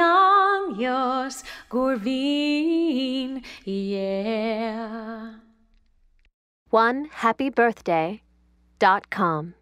am yours, Gorvin, yeah. One happy birthday dot com.